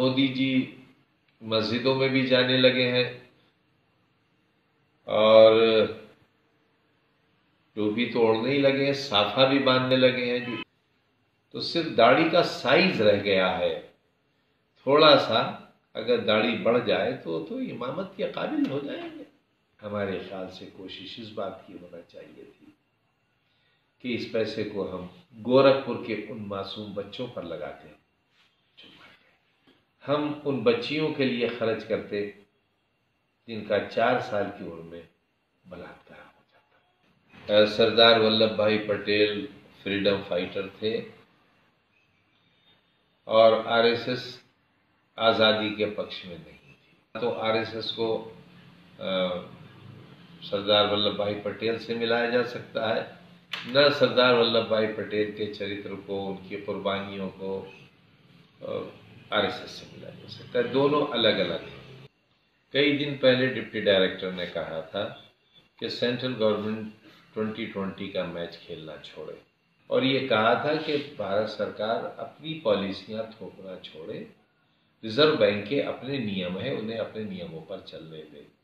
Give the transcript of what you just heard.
मोदी जी मस्जिदों में भी जाने लगे हैं और टोपी तो ओढ़ने ही लगे हैं, साफा भी बांधने लगे हैं जो। तो सिर्फ़ दाढ़ी का साइज़ रह गया है। थोड़ा सा अगर दाढ़ी बढ़ जाए तो तो इमामत के काबिल हो जाएँगे। हमारे ख्याल से कोशिश इस बात की होना चाहिए थी कि इस पैसे को हम गोरखपुर के उन मासूम बच्चों पर लगाते गए हम उन बच्चियों के लिए खर्च करते, जिनका चार साल की उम्र में बलात्कार हो जाता। सरदार वल्लभ भाई पटेल फ्रीडम फाइटर थे और आरएसएस आज़ादी के पक्ष में नहीं थी। तो आरएसएस को सरदार वल्लभ भाई पटेल से मिलाया जा सकता है। न सरदार वल्लभ भाई पटेल के चरित्र को, उनकी कुर्बानियों को आरएसएस से मिला जा सकता है। दोनों अलग अलग हैं। कई दिन पहले डिप्टी डायरेक्टर ने कहा था कि सेंट्रल गवर्नमेंट 2020 का मैच खेलना छोड़े। और ये कहा था कि भारत सरकार अपनी पॉलिसियाँ थोपना छोड़े। रिज़र्व बैंक के अपने नियम हैं, उन्हें अपने नियमों पर चलने दें।